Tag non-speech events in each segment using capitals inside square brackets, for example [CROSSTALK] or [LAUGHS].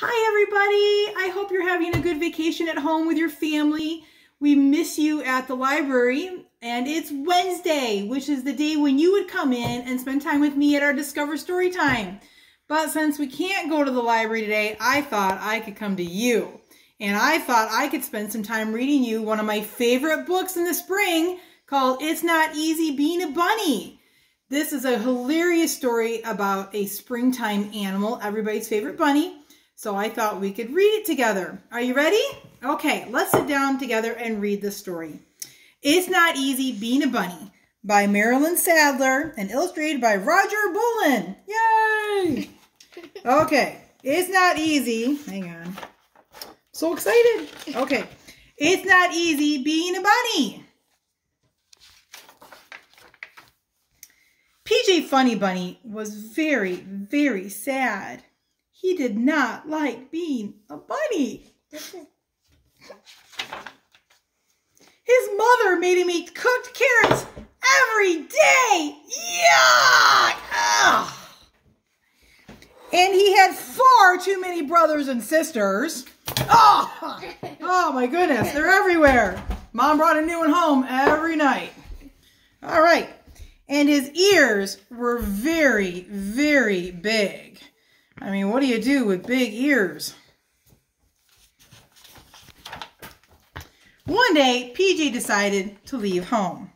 Hi, everybody. I hope you're having a good vacation at home with your family. We miss you at the library, and it's Wednesday, which is the day when you would come in and spend time with me at our Discover Story Time. But since we can't go to the library today, I thought I could come to you. And I thought I could spend some time reading you one of my favorite books in the spring called It's Not Easy Being a Bunny. This is a hilarious story about a springtime animal, everybody's favorite bunny. So I thought we could read it together. Are you ready? Okay, let's sit down together and read the story. It's Not Easy Being a Bunny by Marilyn Sadler and illustrated by Roger Bollen. Yay! [LAUGHS] Okay, it's not easy. Hang on. So excited. Okay, it's not easy being a bunny. PJ Funny Bunny was very, very sad. He did not like being a bunny. His mother made him eat cooked carrots every day. Yuck! Ugh. And he had far too many brothers and sisters. Oh, oh my goodness, they're everywhere. Mom brought a new one home every night. All right. And his ears were very, very big. I mean, what do you do with big ears? One day, PJ decided to leave home.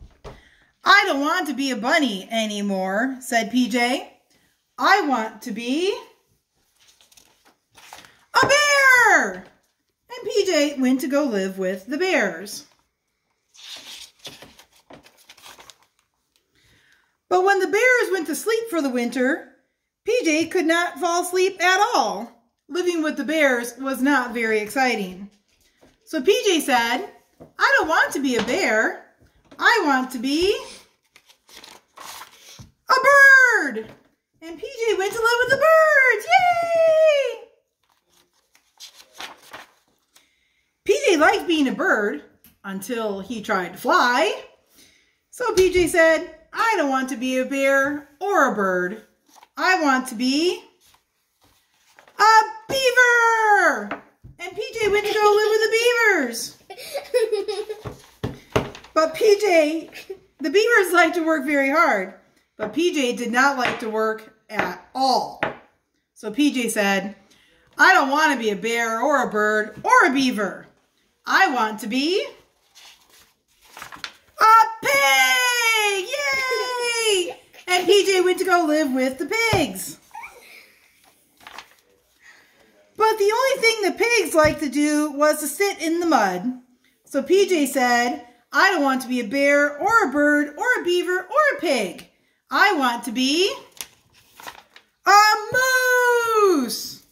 I don't want to be a bunny anymore, said PJ. I want to be a bear! And PJ went to go live with the bears. But when the bears went to sleep for the winter, PJ could not fall asleep at all. Living with the bears was not very exciting. So PJ said, I don't want to be a bear. I want to be a bird. And PJ went to live with the birds. Yay! PJ liked being a bird until he tried to fly. So PJ said, I don't want to be a bear or a bird. I want to be a beaver. And PJ went to go live with the beavers. But PJ, the beavers like to work very hard. But PJ did not like to work at all. So PJ said, I don't want to be a bear or a bird or a beaver. I want to be a pig! PJ went to go live with the pigs. But the only thing the pigs liked to do was to sit in the mud. So PJ said, I don't want to be a bear or a bird or a beaver or a pig. I want to be a moose.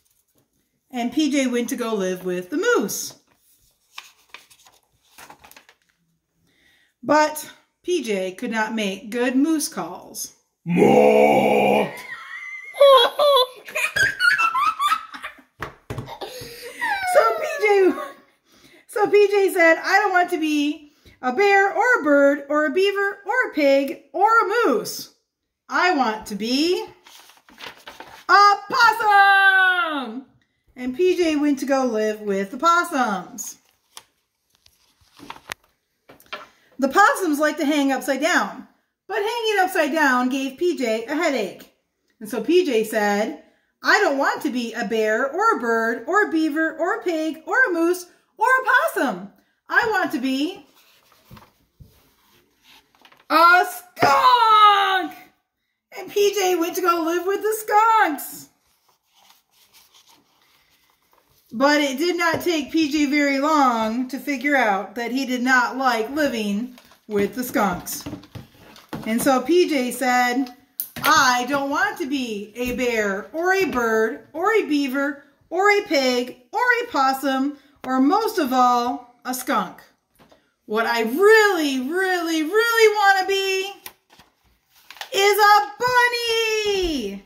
And PJ went to go live with the moose. But PJ could not make good moose calls. So PJ So PJ said, I don't want to be a bear or a bird or a beaver or a pig or a moose. I want to be a possum. And PJ went to go live with the possums. The possums like to hang upside down, but hanging upside down gave PJ a headache. And so PJ said, I don't want to be a bear or a bird or a beaver or a pig or a moose or a possum. I want to be a skunk. And PJ went to go live with the skunks. But it did not take PJ very long to figure out that he did not like living with the skunks. And so PJ said, I don't want to be a bear or a bird or a beaver or a pig or a possum or most of all, a skunk. What I really, really, really want to be is a bunny.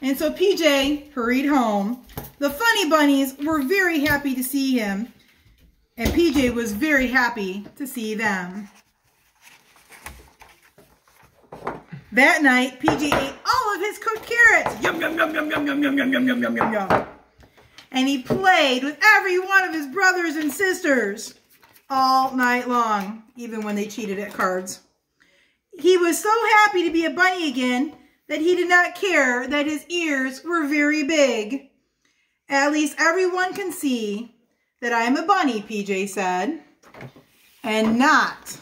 And so PJ hurried home the funny bunnies were very happy to see him, and PJ was very happy to see them. That night, PJ ate all of his cooked carrots. Yum, yum, yum, yum, yum, yum, yum, yum, yum, yum, yum, yum, and he played with every one of his brothers and sisters all night long, even when they cheated at cards. He was so happy to be a bunny again that he did not care that his ears were very big. At least everyone can see that I am a bunny, PJ said, and not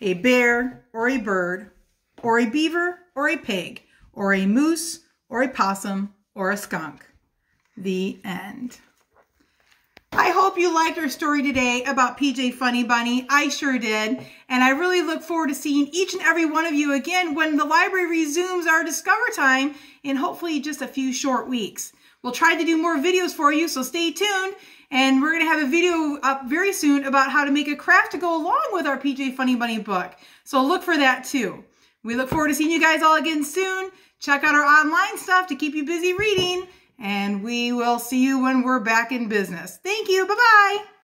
a bear or a bird or a beaver or a pig or a moose or a possum or a skunk. The end. I hope you liked our story today about PJ Funny Bunny. I sure did. And I really look forward to seeing each and every one of you again when the library resumes our Discover Time in hopefully just a few short weeks. We'll try to do more videos for you, so stay tuned. And we're going to have a video up very soon about how to make a craft to go along with our PJ Funny Bunny book. So look for that too. We look forward to seeing you guys all again soon. Check out our online stuff to keep you busy reading. And we will see you when we're back in business. Thank you. Bye-bye.